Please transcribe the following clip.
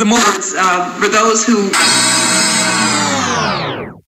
the movement uh, for those who